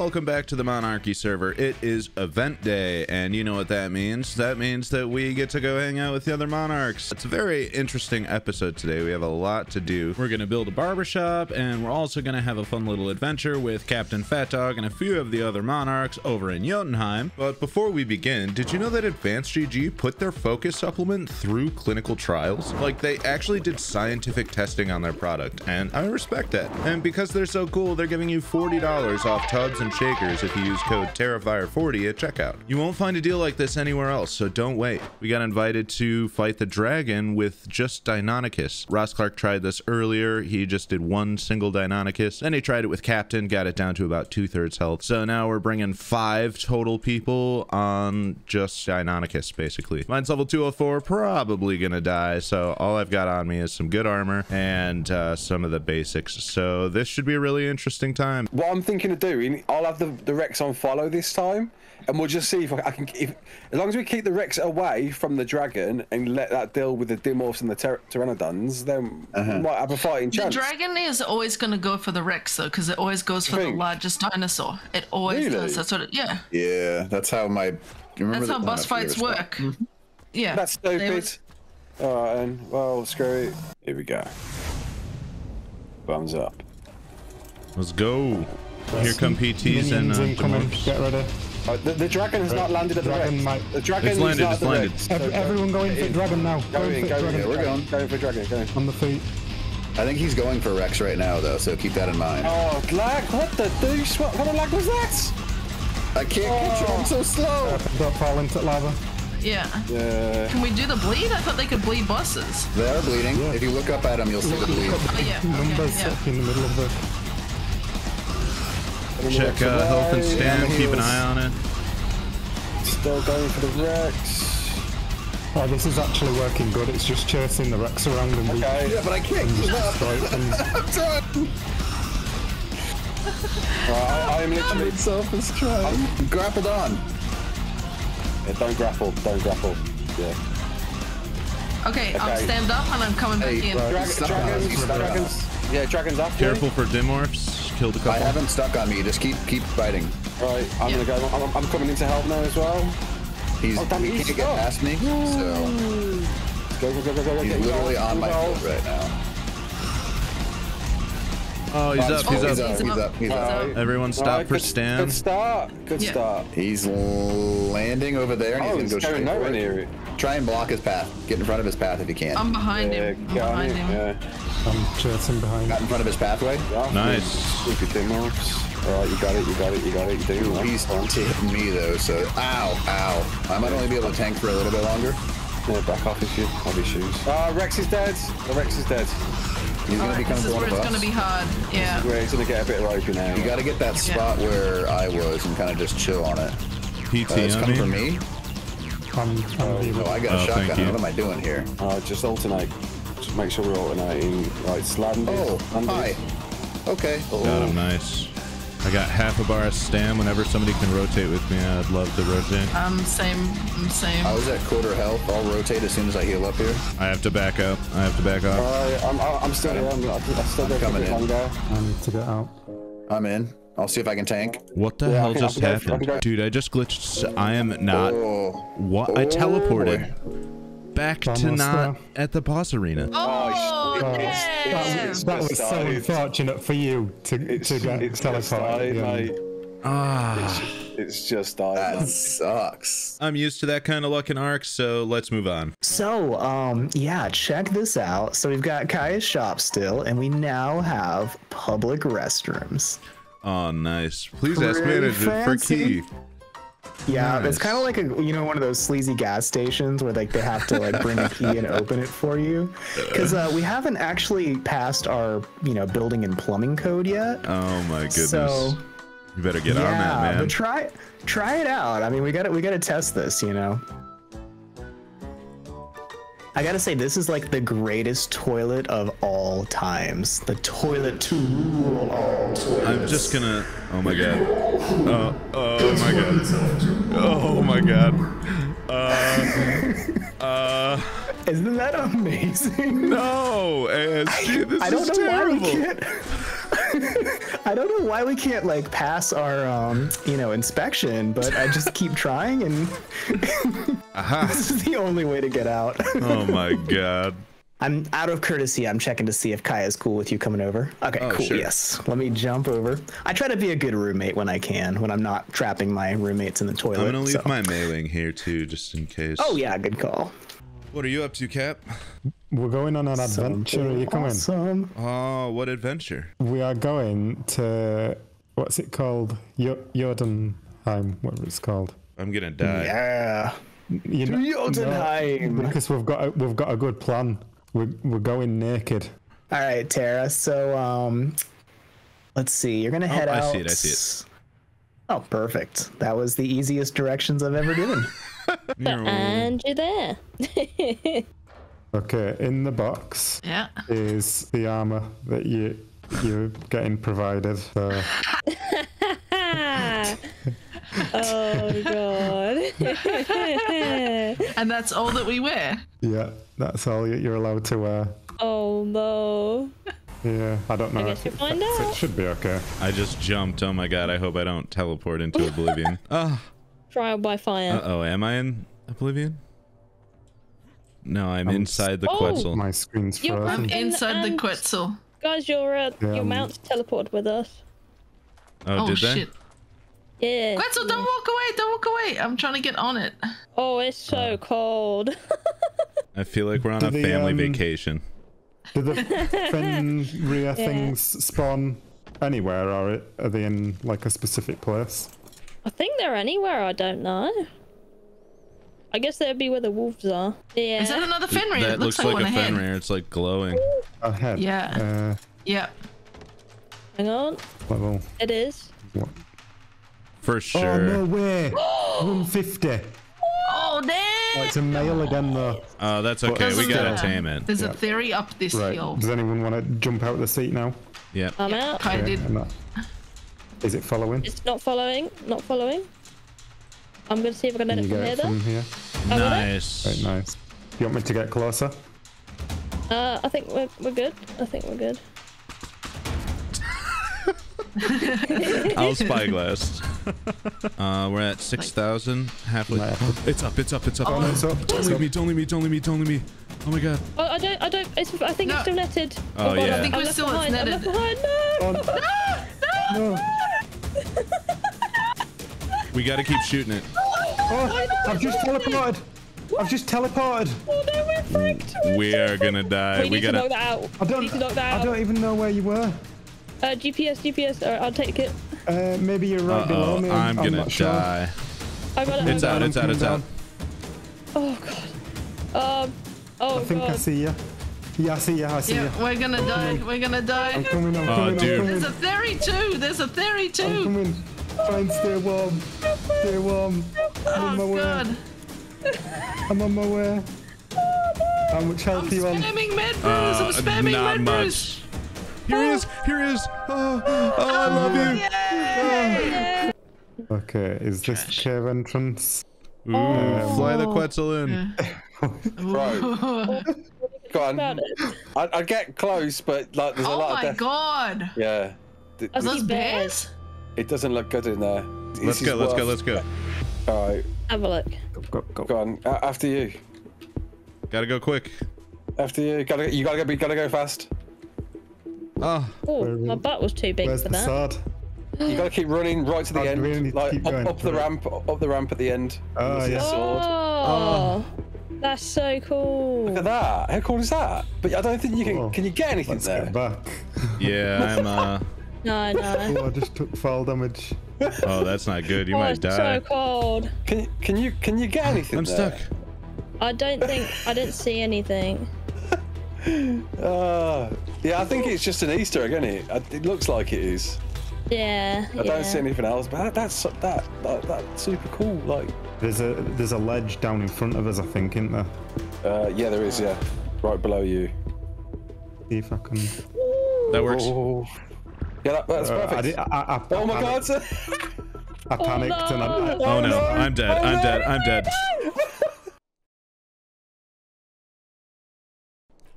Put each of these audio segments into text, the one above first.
welcome back to the Monarky server. It is event day, and you know what that means. That means that we get to go hang out with the other Monarchs. It's a very interesting episode today. We have a lot to do. We're going to build a barbershop, and we're also going to have a fun little adventure with Captain Fat Dog and a few of the other Monarchs over in Jotunheim. But before we begin, did you know that Advanced GG put their focus supplement through clinical trials? Like, they actually did scientific testing on their product, and I respect that. And because they're so cool, they're giving you $40 off tubs and shakers if you use code PTERAFIER40 at checkout. You won't find a deal like this anywhere else, so don't wait. We got invited to fight the dragon with just Deinonychus. Ross Clark tried this earlier. He just did one single Deinonychus. Then he tried it with Captain, got it down to about two-thirds health. So now we're bringing five total people on just Deinonychus, basically. Mine's level 204, probably gonna die, so all I've got on me is some good armor and uh, some of the basics. So this should be a really interesting time. What I'm thinking of doing, I'll have the, the Rex on follow this time, and we'll just see if I, I can. If, as long as we keep the Rex away from the dragon and let that deal with the Dimorphs and the ter- Pteranodons, then we uh-huh. might have a fighting chance. The dragon is always going to go for the Rex though, because it always goes for the largest dinosaur. It always Really? does. That's what it. Yeah, Yeah, that's how my. that's the how one boss fights is called? work. Mm-hmm. Yeah, That's stupid. was- All right, then. Well, screw it. Here we go. Thumbs up. Let's go. Here come PTs and uh, incoming. Dimorphs. Get ready. Uh, the, the dragon has not landed at the Dragon Rex. might- The dragon It's is landed, not it's the landed. So everyone going for dragon now. Go Going in, go dragon. Yeah, we're going. Going for dragon. Go in. On the feet. I think he's going for Rex right now, though, so keep that in mind. Oh, lag! What the deuce? What kind of lag was that? I can't control him so slow. Don't fall into lava. yeah. Yeah. Can we do the bleed? I thought they could bleed bosses. They are bleeding. If you look up at him, you'll see the bleed. Oh yeah. Numbers yeah. in the middle of the. Check uh, health and stand. Keep an eye on it. Still going for the Rex. Oh, this is actually working good. It's just chasing the Rex around and we Yeah, but I can't keep up. destroy I'm trying. Right, I, I am literally. Itself is trying. I'm grappled on. Yeah, don't grapple. Don't grapple. Yeah. Okay, I'm Okay. stand up and I'm coming back in. bro. Drag- Stop. dragons. Dragons. Yeah, dragons after. Careful for Dimorphs. Killed a couple. I haven't stuck on me. Just keep keep fighting. Right, I'm Yeah. gonna go. I'm, I'm coming in to help now as well. He's Oh, damn it, he he's can't get past me, so Go, go, go, go, go, go. he's get literally involved, on my involved. foot right now. Oh, he's Oh, up. He's Oh, up. He's up. He's up. He's up. Right. Everyone stop Right, for good, stand. Good start. Good Yeah. start. He's landing over there, and Oh, he's he's gonna go straight nowhere near it. it. Try and block his path. Get in front of his path if you can. I'm behind Yeah, him. I'm behind it. him. Yeah. I'm chasing behind. Got in front of his pathway. Yeah. Nice. Stupid Dimorphs. All right, you got it. You got it. You got it. You're. He's hitting me though, so ow, ow. I might only be able to tank for a little bit longer. Yeah, back off if you have issues. Ah, Rex is dead. The Rex is dead. He's gonna Alright, be coming this is for one where it's us. gonna be hard. Yeah. Where he's gonna get a bit ropey now. You gotta get that spot where I was and kind of just chill on it. PT Uh, it's coming for me. me. I'm, I'm leaving. Oh, I got a Oh, thank shotgun. What am I doing here? Uh, just alternate. Just make sure we're alternating. Right, it's. Oh, landed. hi. Okay. Got him. Nice. I got half a bar of stam. Whenever somebody can rotate with me, I'd love to rotate. Um, same, I'm same. I was at quarter health. I'll rotate as soon as I heal up here. I have to back up. I have to back off. Alright, I'm, I'm still here. I'm, I'm still there coming in. longer. I need to get out. I'm in. I'll see if I can tank. What the Yeah, hell can- just can I happened? Dude, I just glitched. I am not. Oh. What? I Oh, teleported back to not there. at the boss arena. Oh, shit. damn. That was, that was so started. unfortunate for you to, It's, to get it's teleported. died, Ah. It's just died. That man. sucks. I'm used to that kind of luck in arcs, so let's move on. So, um, yeah, check this out. So we've got Kaya's shop still, and we now have public restrooms. Oh, nice. Please ask Pretty manager for fancy. key. Yeah, Nice. it's kind of like a you know one of those sleazy gas stations where like they have to like bring a key and open it for you, because uh, we haven't actually passed our you know building and plumbing code yet. Oh my goodness. So you better get on that, yeah, man. but try try it out. I mean, we got to we got to test this, you know. I gotta say, this is like the greatest toilet of all times. The toilet to rule all toilets. I'm just gonna. Oh my god. Oh, oh my god. Oh my god. Uh, uh, Isn't that amazing? no, ASG, this I don't is know terrible. why we can't. I don't know why we can't like pass our um, you know, inspection, but I just keep trying and Aha. this is the only way to get out. Oh my god. I'm out of courtesy. I'm checking to see if Kai is cool with you coming over. Okay, Oh, cool. sure. Yes. Let me jump over. I try to be a good roommate when I can, when I'm not trapping my roommates in the toilet. I'm gonna leave so- my mailing here too, just in case. Oh yeah, good call. What are you up to, Cap? We're going on an adventure. Are you coming? Awesome. Oh, what adventure? We are going to what's it called? Yo- Jotunheim, whatever it's called. I'm gonna die. Yeah. You know, Jotunheim. no, because we've got a, we've got a good plan. We're we're going naked. All right, Tara. So um, let's see. You're gonna head I out. see it, I see it. Oh, perfect. That was the easiest directions I've ever given. And you're there. Okay, in the box Yeah. is the armor that you you're getting provided. So Ah. oh god. And that's all that we wear. yeah, that's all you- you're allowed to wear. oh no. Yeah, I don't know. I guess if you'll find it should be okay. I just jumped. Oh my god. I hope I don't teleport into oblivion. Oh. Trial by fire. Uh oh. Am I in oblivion? No, I'm Um, inside the oh. Quetzal. My screen's You're frozen. right. Inside the Quetzal. Guys, your uh, Yeah, your mount's teleported with us. Oh, Oh, did they? shit. Yeah. Quetzal, don't walk away. Don't walk away. I'm trying to get on it. Oh, it's so cold. I feel like we're on Do a the, family um, vacation. Do the Fenrir things spawn anywhere, or are- are they in like a specific place? I think they're anywhere. I don't know. I guess they'd be where the wolves are. Yeah. Is that another Fenrir? That it looks, looks like one a ahead. Fenrir. It's like glowing. Ahead. Yeah. Uh, Yeah. Hang on. level. It is. What? For Oh sure. no way! 150. Oh, damn. Oh, it's a male again though. Oh, that's okay. There's We gotta tame it. There's Yeah. a theory up this Right. hill. Does anyone want to jump out of the seat now? Yep. I'm out. I did. I'm not- Is it following? It's not following. Not following. I'm gonna see if I can Can get you it get from it here. from Oh, here? will? Nice. Right, nice. You want me to get closer? Uh, I think we're we're good. I think we're good. I'll spyglass. uh, we're at six thousand. Halfway. Right. It's up. It's up. It's up. Oh, it's up. Don't leave me. Don't leave me. Don't leave me. Don't leave me. Oh my god. Oh, I don't. I don't. It's, I think No. it's still netted. Oh, God, yeah. I think I'm we're left still behind. I'm left behind. No. No. We gotta keep shooting it. Oh, I've just teleported. I've just teleported. Oh no, we're fricked. We are gonna die. We We need to knock gotta. that out. I don't. need to knock that I don't even know where you were. Uh, GPS, GPS. Alright, I'll take it. Uh, maybe you're right Uh below oh. me. I'm gonna not sure. die. I got it. It's out. It's out. It's out. Oh god. Um. Oh I think god. I see you. Yeah, I see you. I see Yeah, you. we're gonna die. We're gonna I'm die. coming. I'm Oh, coming. dude. I'm There's coming. a theory too. There's a theory I'm too. coming. Try and stay warm. Stay warm. I'm on my Oh way. I'm on my way. How much health I'm are you on? spamming med brews. I'm Uh, spamming not med much. brews. Here he is. Here he is. Oh, oh I love you. Yeah. Okay, is this the cave entrance? Ooh, fly the Quetzal in. Right. Go on. I'd, I'd get close, but like there's a Oh lot of Oh my death. god. Yeah. Are those see bears? It doesn't look good in there. Let's This go. Let's go. Let's go. All right. Have a look. Go, go, go. Go on. A- after you. Gotta go quick. After you. Gotta. You gotta go. You gotta go fast. Oh, Oh, my butt was too big Where's for the that. sword? You gotta keep running right to the Oh, do end, we need to like keep up, going? up the Right. ramp, up the ramp at the end. Oh, You yeah. sword. Oh, that's so cool. Look at that. How cool is that? But I don't think you can. Oh, Can you get anything Let's there? get back. yeah. I'm. Uh. No, no. Oh, I just took fall damage. Oh, that's not good. You oh, might it's die. so cold. Can you? Can you? Can you get anything I'm there? stuck. I don't think I didn't see anything. Uh, yeah, I think it's just an Easter egg, isn't it? It looks like it is. Yeah. I yeah. don't see anything else, but that, that's that, that that's super cool. Like, There's a there's a ledge down in front of us, I think, isn't there? uh, yeah, there is. Yeah, right below you. See if I can. That works. Oh, yeah, that, that's Uh, perfect. I, did, I, I, I, oh my I, god! sir. I panicked and I, I, no. Oh no, no. I'm dead. Oh, I'm no. dead. I'm dead.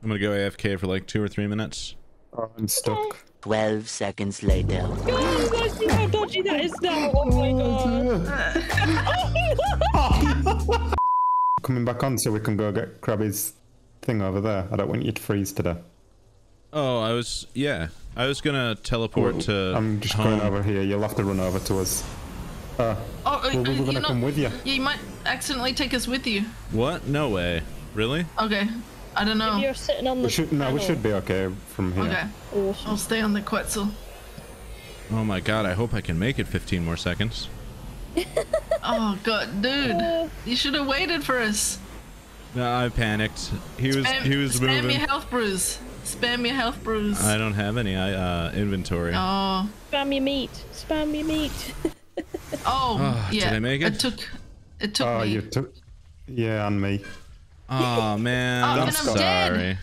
I'm gonna go AFK for like two or three minutes. oh, I'm stuck. 12 seconds later. Oh, I see how dodgy that is now. Oh my god. Coming back on so we can go get Krabby's thing over there. I don't want you to freeze to death. Oh, I was yeah. I was gonna teleport to. I'm just home. going over here. You'll have to run over to us. Uh, Oh, well, we were uh, gonna not- come with you. Yeah, you might accidentally take us with you. What? No way. Really? Okay. I don't know. If You're sitting on the We should no, we should be okay from here. Okay. Awesome. I'll stay on the Quetzal. Oh my god! I hope I can make it 15 more seconds. Oh god, dude. You should have waited for us. No, I panicked. He was Spam, he was spam moving. your health brews. Spam your health brews. I don't have any I, uh, inventory. Oh. Spam your meat. Spam your meat. Oh, Ah, did. I make it? It took. It took Oh, me. you took. Yeah, and me. Oh man, Oh, I'm and I'm dead. sorry.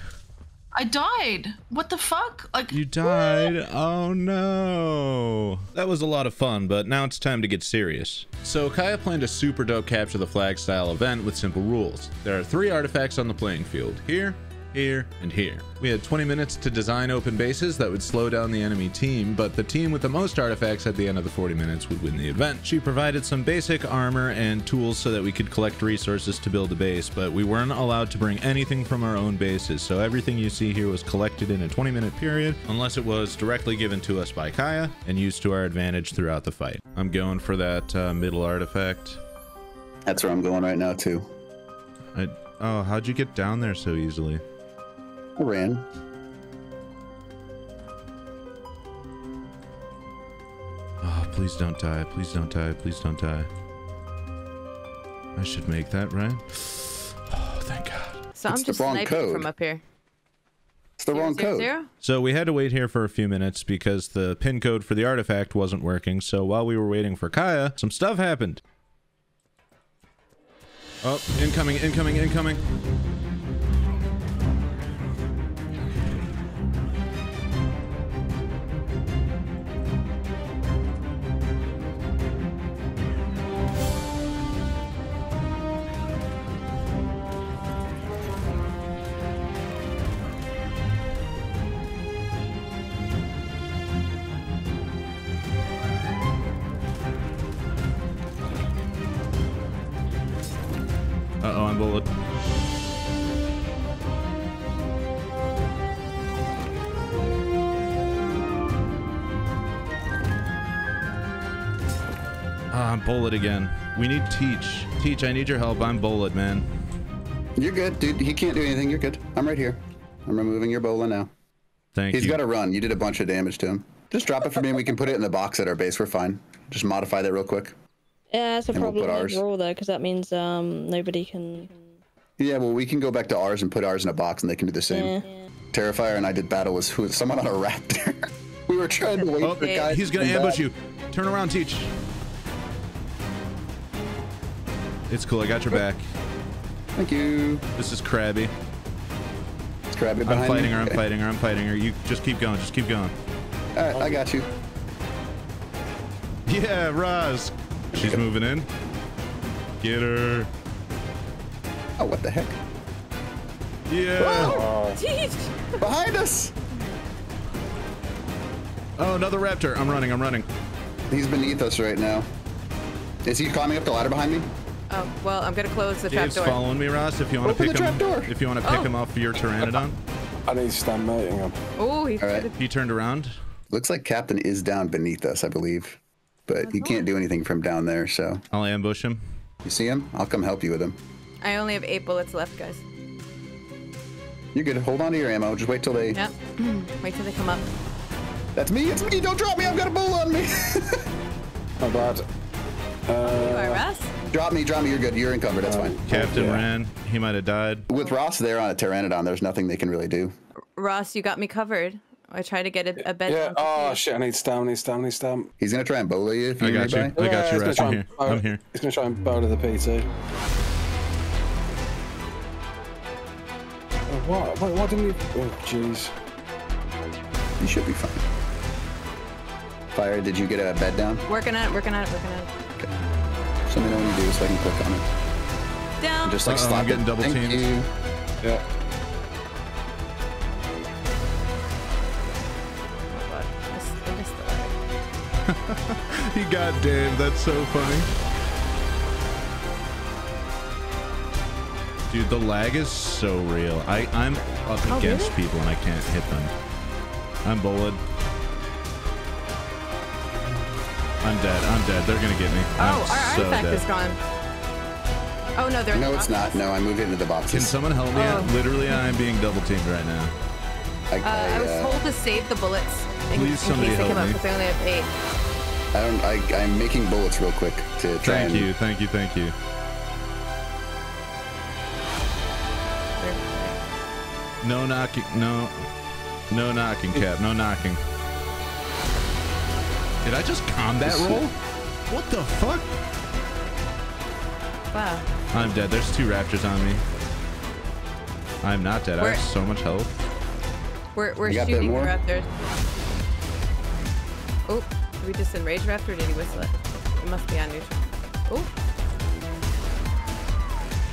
I died. What the fuck? Like. You died? Oh no. That was a lot of fun, but now it's time to get serious. So Kaya planned a super dope capture the flag style event with simple rules. There are three artifacts on the playing field. Here, here, and here. We had 20 minutes to design open bases that would slow down the enemy team, but the team with the most artifacts at the end of the 40 minutes would win the event. She provided some basic armor and tools so that we could collect resources to build a base, but we weren't allowed to bring anything from our own bases, so everything you see here was collected in a 20 minute period, unless it was directly given to us by Kaya and used to our advantage throughout the fight. I'm going for that uh, middle artifact. That's where I'm going right now too. I, oh, how'd you get down there so easily? I ran. Oh, please don't die. Please don't die. Please don't die. I should make that, right? Oh, thank God. So I'm It's the just wrong sniping code. from up here. It's the wrong Zero, code. zero? So we had to wait here for a few minutes because the pin code for the artifact wasn't working. So while we were waiting for Kaya, some stuff happened. Oh, incoming, incoming, incoming. Uh-oh, I'm bullet. Ah, I'm bullet again. We need Teach. Teach, I need your help. I'm bullet, man. You're good, dude. He can't do anything. You're good. I'm right here. I'm removing your bola now. Thank He's you. He's got to run. You did a bunch of damage to him. Just drop it for me and we can put it in the box at our base. We're fine. Just modify that real quick. Yeah, that's a And we'll problem put ours. overall though, because that means um nobody can. Yeah, well, we can go back to ours and put ours in a box and they can do the same. Yeah. Pterafier and I did battle with who, someone on a raptor. we were trying to wait Oh, for guys. he's gonna to ambush back. you. Turn around, Teach. It's cool. I got your back. Thank you. This is Krabby. It's Krabby I'm fighting me. her. I'm Okay. fighting her. I'm fighting her. You just keep going. Just keep going. All right, I got you. Yeah, Roz. She's moving in. Get her. Oh, what the heck? Yeah. Oh. Behind us! Oh, another raptor. I'm running. I'm running. He's beneath us right now. Is he climbing up the ladder behind me? Oh, well, I'm gonna close the trap Dave's door. following me, Ross. If you want to pick the him, trapdoor. if you want to pick Oh. him off your pteranodon, I need to stand mating him. Oh, he's All right. good. he turned around. Looks like Captain is down beneath us, I believe. But he can't do anything from down there, so. I'll ambush him. You see him? I'll come help you with him. I only have eight bullets left, guys. You're good. Hold on to your ammo. Just wait till they. Yep. Wait till they come up. That's me. It's me. Don't drop me. I've got a bull on me. Not bad. You Uh, are Russ? drop me. Drop me. You're good. You're encumbered. That's fine. Captain yeah. ran. He might have died. With Ross there on a Pteranodon, there's nothing they can really do. Ross, you got me covered. I tried to get a, a bed. yeah. Oh shit! I need stamina. I need stam. I need stam. He's gonna try and bola you if I you're got you. nearby. I got Yeah, you, he's Ross. gonna I'm try here. and bow- I'm here. He's gonna try and bow to the PT. Oh, uh, what? Why, why didn't you? Oh, jeez. You should be fine. Fire. Did you get a bed down? Working on it, working on it, working on it. Just let me know when you do so I can click on it. Down. Just like Uh-oh, I'm getting it. double Thank teamed. you. Yeah. He got Dave. That's so funny. Dude, the lag is so real. I, I'm up Oh, against really? people and I can't hit them. I'm bullied. I'm dead. I'm dead. They're gonna get me. I'm Oh, our so artifact dead. is gone. Oh no, they're in No, the it's boxes. not. No, I moved it into the box. Can someone help me? Oh. Literally, I'm being double teamed right now. I, Uh, I was uh, told to save the bullets in, Please, in somebody case they help come up me. because I only have eight. I don't. I, I'm making bullets real quick to try Thank and. you. Thank you. Thank you. No knocking. No. No knocking, Cap. No knocking. Did I just combat roll? What the fuck? Wow. I'm dead. There's two raptors on me. I'm not dead. I have so much health. We're, we're shooting the more? raptors. Oh, did we just enrage raptor or did he whistle it? It must be on neutral. Oh.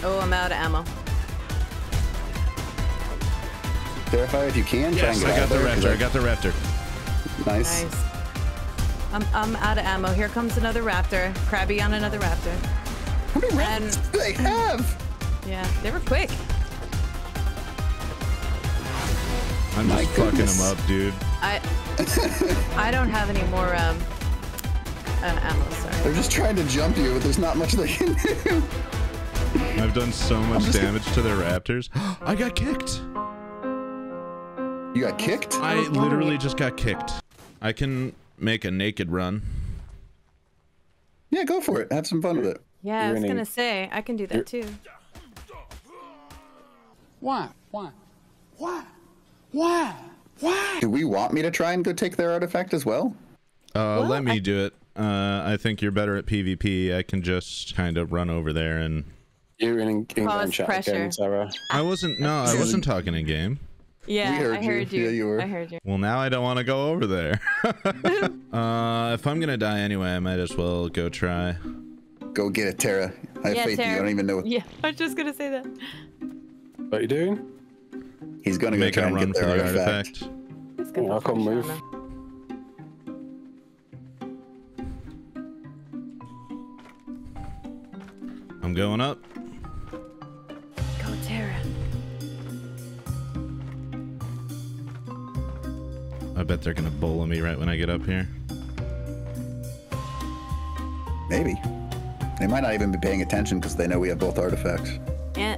Oh, I'm out of ammo. Verify if you can. try Yes, and get I out got of the there, 'cause raptor. I got the raptor. Nice. Nice. I'm, I'm out of ammo. Here comes another raptor. Krabby on another raptor. How many And- do they have? Yeah, they were quick. I'm My just fucking goodness. them up, dude. I I don't have any more um, uh, ammo, sorry. They're just trying to jump you, but there's not much they can do. I've done so much just- damage to their raptors. I got kicked. You got kicked? I literally just got kicked. I can make a naked run. Yeah, go for it. Have some fun with it. Yeah, I You're was gonna say I can do that too. Why? Why? Why? Why? Why? Do we want me to try and go take their artifact as well? Uh, Well, let me I- do it. Uh, I think you're better at PvP. I can just kind of run over there and. You're in, in game Cause chat pressure. again, Sarah. I wasn't. No, I wasn't talking in game. Yeah, heard I heard you. Yeah, you were. I heard you. Well, now I don't want to go over there. uh, if I'm gonna die anyway, I might as well go try. Go get it, Tara. I have yeah, faith in you. I don't even know what Yeah, I was just gonna say that. What are you doing? he's gonna go Making try a and run get for their the artifact. artifact. Let's go Yeah, I'll for come a move. shot I'm going up. Go, Tara. I bet they're gonna bowl me right when I get up here. Maybe. They might not even be paying attention because they know we have both artifacts. Yeah.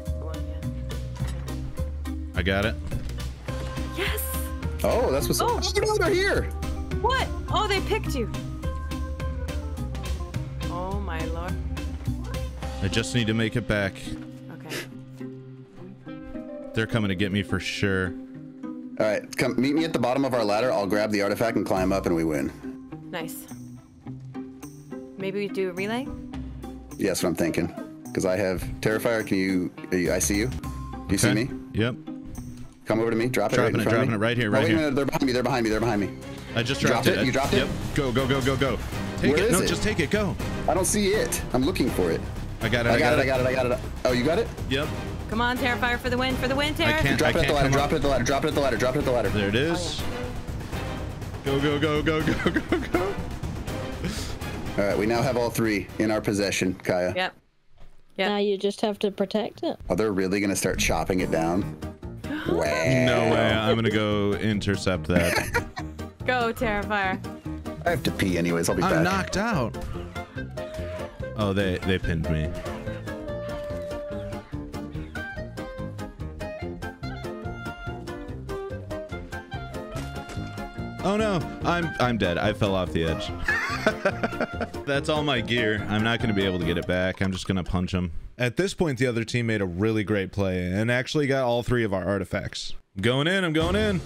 I got it. Yes. Oh, that's what's. Oh. Oh, no, they're here. What? Oh, they picked you. Oh my lord. I just need to make it back. Okay. They're coming to get me for sure. All right, come meet me at the bottom of our ladder. I'll grab the artifact and climb up, and we win. Nice. Maybe we do a relay. Yeah, that's what I'm thinking. Because I have Pterafier. Can you, are you? I see you. Do you see me? Yep. Come over to me. Drop it right in it, front dropping of it right here, Oh, right wait a here. minute, They're behind me. They're behind me. They're behind me. I just Dropped dropped, it? You dropped it? Yep. Go, go, go, go, go. Take Where it. is no, it? just take it. Go. I don't see it. I'm looking for it. I got it. I got it. I got it. I got it. Oh, you got it? Yep. Come on, Pterafier for the win, for the win, Terra. can't- Drop it at the ladder. Drop it at the ladder. Drop it at the ladder. Drop it at the ladder. There it is. Go, go, go, go, go, go, go. All right, we now have all three in our possession, Kaya. Yep. Yep. Now you just have to protect it. Are they really gonna start chopping it down? Wow. No way. I'm gonna go intercept that. Go, Pterafier. I have to pee anyways. I'll be I'm back. knocked out. Oh, they they pinned me. Oh no, I'm I'm dead. I fell off the edge. That's all my gear. I'm not going to be able to get it back. I'm just going to punch him. At this point, the other team made a really great play and actually got all three of our artifacts. I'm going in. I'm going in.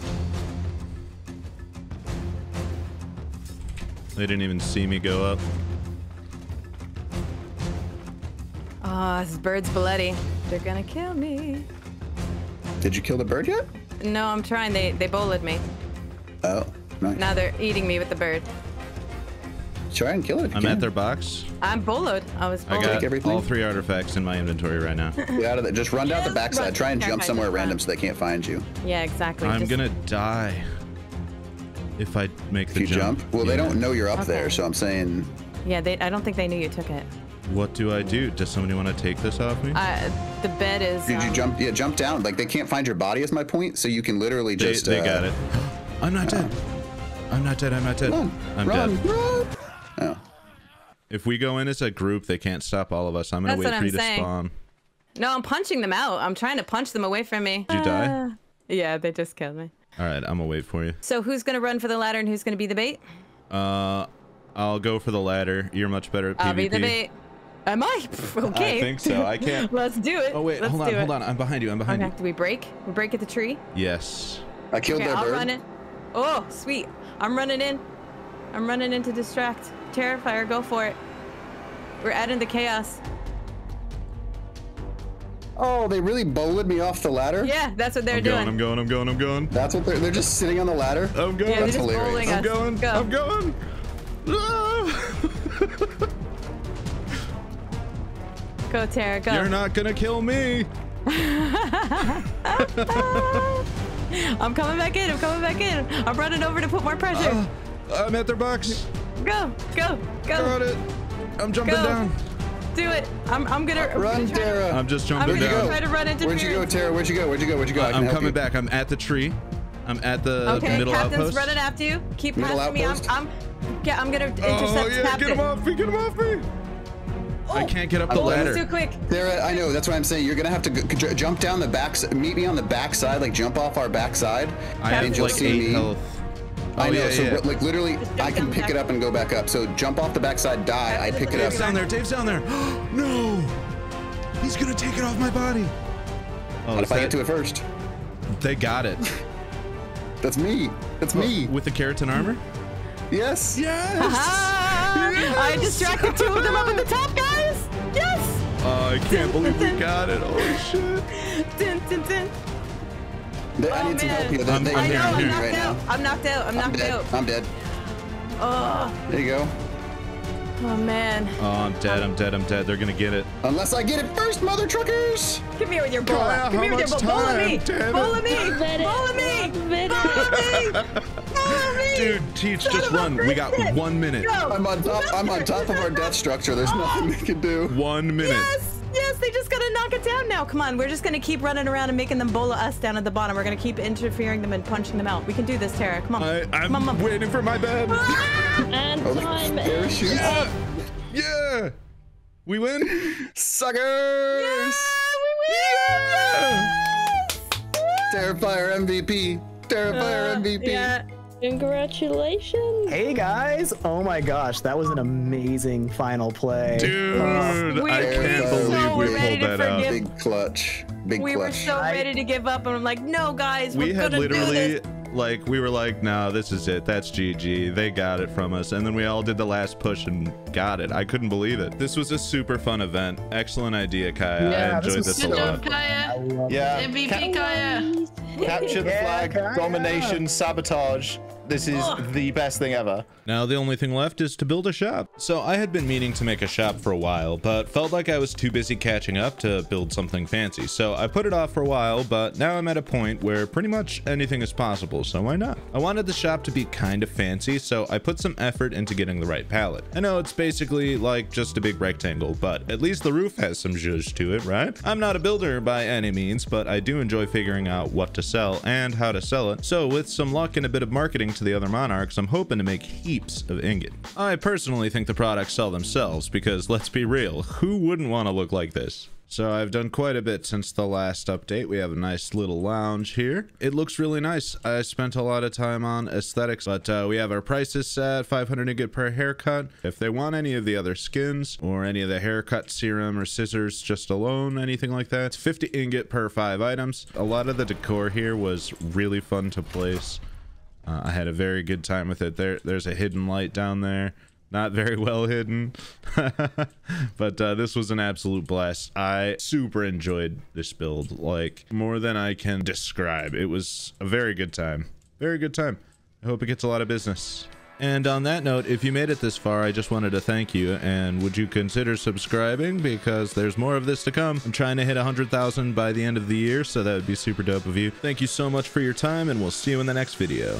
They didn't even see me go up. Oh, this bird's bloody. They're gonna kill me. Did you kill the bird yet? No, I'm trying. They they bowled me. Oh, nice. Now they're eating me with the bird. Try and kill it. I'm can. at their box. I'm bowled. I was I bowled. got everything? all three artifacts in my inventory right now. Get out of there. Just run down the backside. run. Try and jump somewhere random so they can't find you. Yeah, exactly. I'm Just- gonna die. If I make If the you jump, well, they don't know you're up Okay. there, so I'm saying Yeah, they. I don't think they knew you took it. What do I do? Does somebody want to take this off me? Uh, the bed is. Did you um, jump? Yeah, jump down. Like they can't find your body. Is my point. So you can literally they, just. they uh, got it. I'm not dead. I'm not dead. I'm not dead. Run, I'm run, dead. run. If we go in as a group, they can't stop all of us. I'm gonna That's wait for I'm you to saying. spawn. No, I'm punching them out. I'm trying to punch them away from me. Did you die? Uh, yeah, they just killed me. All right, I'm gonna wait for you. So who's gonna run for the ladder and who's gonna be the bait? Uh, I'll go for the ladder. You're much better at PvP. I'll be the bait. Am I? okay. I think so. I can't. Let's do it. Oh wait, Let's hold on, hold it. on. I'm behind you. I'm behind Okay. Do we break? We break at the tree. Yes. I killed Okay, their I'll bird. run it. Oh, sweet. I'm running in. I'm running in to distract. Pterafier, go for it. We're adding the chaos. Oh, they really bowled me off the ladder. Yeah, that's what they're doing. I'm doing. going. I'm going. I'm going. I'm going. That's what they're. They're just sitting on the ladder. I'm going. Yeah, That's hilarious. bowling I'm going. Go. I'm going. Go, Tara, go. You're not gonna kill me. I'm coming back in. I'm coming back in. I'm running over to put more pressure. Uh, I'm at their box. Go, go, go. Got it. I'm jumping Go. down. Do it. I'm, I'm gonna I'm Run, gonna try to- Tara. I'm just I'm jumping gonna down. try to run into Where'd you go, Tara? Where'd you go? Where'd you go? Where'd you go? I can I'm coming you. back. I'm at the tree. I'm at the middle outpost. Okay, middle Captain's outpost. running after you. Keep Middle passing me. I'm. I'm, yeah, I'm gonna oh, intercept oh yeah, Captain. get him off me! Get him off me! I oh, can't get up the Oh, ladder. too quick. Tara, I know. That's what I'm saying. You're gonna have to go, jump down the back. Meet me on the back side. Like jump off our back side. I have and you'll like see eight me. health. I Oh, know. yeah, so yeah. like literally, I can pick back. it up and go back up. So jump off the backside, die. I pick it up. Dave's down there. Dave's down there. no! He's gonna take it off my body. Oh, What is if I get to it first? They got it. That's me. That's me. With the keratin armor? Yes. Yes! Ah, I distracted two of them up at the top, guys. Yes. Oh, I can't believe we got it. Holy shit. Dun, dun, dun. They- I Oh, need some oh, help here. They, I'm- they, I'm they're know. here, I'm knocked right out. now. I'm knocked out. I'm I'm knocked dead. out. I'm dead. Oh, There you go. oh man. Oh, I'm dead. I'm dead. I'm dead. They're gonna get it. Unless I get it first, mother truckers. Come here with your bola. Kaya, Come here with your much bola. Bola me. time? Damn me. Minute. Bola me. One me. Bola me. Dude, Teach, just run. We got one minute. I'm on top. I'm on top of our death structure. There's oh. nothing they can do. One minute. Yes. Yes, they just gotta knock it down now. Come on, we're just gonna keep running around and making them bola us down at the bottom. We're gonna keep interfering them and punching them out. We can do this, Tara. Come on. I, I'm Come on, waiting for my bed. Ah! And Oh, time parachute. is Yeah! Yeah! We win? Suckers. Pterafier MVP. Pterafier uh, MVP. Yeah. Congratulations. Hey guys! Oh my gosh, that was an amazing final play. Dude, We I can't so believe we ready pulled to that out. Big clutch. Big We were clutch. so ready to give up, and I'm like, no, guys, We we're had gonna do literally, this. like, we were like, no, this is it. That's GG. They got it from us. And then we all did the last push and got it. I couldn't believe it. This was a super fun event. Excellent idea, Kaya. Yeah, I enjoyed was this, Good a job, lot. Kaya. Yeah. MVP Kaya. Capture the Yeah, flag, Kaya. domination, sabotage. This is the best thing ever. Now the only thing left is to build a shop. So I had been meaning to make a shop for a while, but felt like I was too busy catching up to build something fancy. So I put it off for a while, but now I'm at a point where pretty much anything is possible, so why not? I wanted the shop to be kind of fancy, so I put some effort into getting the right palette. I know it's basically like just a big rectangle, but at least the roof has some zhuzh to it, right? I'm not a builder by any means, but I do enjoy figuring out what to sell and how to sell it. So with some luck and a bit of marketing to the other monarchs, I'm hoping to make heaps of ingot. I personally think the products sell themselves because let's be real, who wouldn't want to look like this? So I've done quite a bit since the last update. We have a nice little lounge here. It looks really nice. I spent a lot of time on aesthetics, but uh, we have our prices set, 500 ingot per haircut. If they want any of the other skins or any of the haircut serum or scissors just alone, anything like that, it's 50 ingot per five items. A lot of the decor here was really fun to place. Uh, I had a very good time with it. There, there's a hidden light down there. Not very well hidden, but uh, this was an absolute blast. I super enjoyed this build, like more than I can describe. It was a very good time. Very good time. I hope it gets a lot of business. And on that note, if you made it this far, I just wanted to thank you. And would you consider subscribing? Because there's more of this to come. I'm trying to hit 100,000 by the end of the year, so that would be super dope of you. Thank you so much for your time, and we'll see you in the next video.